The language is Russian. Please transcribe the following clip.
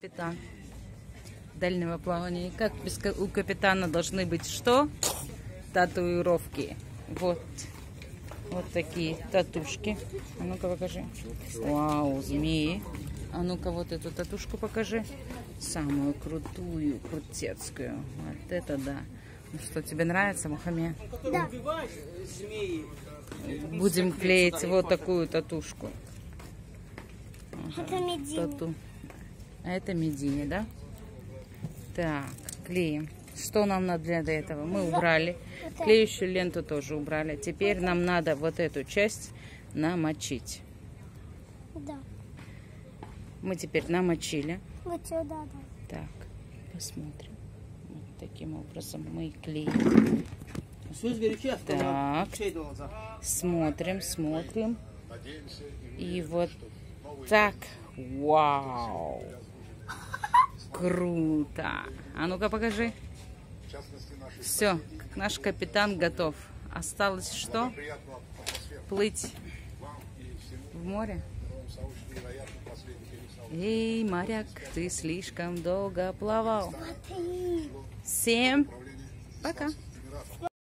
Капитан дальнего плавания. Как у капитана должны быть что? Татуировки. Вот. Вот такие татушки. А ну-ка покажи. Вау, змеи. А ну-ка вот эту татушку покажи. Самую крутую, крутецкую. Вот это да. Ну что, тебе нравится, Мухаммед? Да. Будем клеить вот такую татушку. Медийный. Тату. А это медини, да? Так, клеим. Что нам надо для этого? Мы убрали. Клеющую ленту тоже убрали. Теперь нам надо вот эту часть намочить. Да. Мы теперь намочили. Вот сюда, да. Так, посмотрим. Вот таким образом мы клеим. Так. Смотрим, смотрим. И вот так. Вау! Круто! А ну-ка покажи. Все, наш капитан готов. Осталось что? Плыть в море. Эй, моряк, ты слишком долго плавал. Всем пока.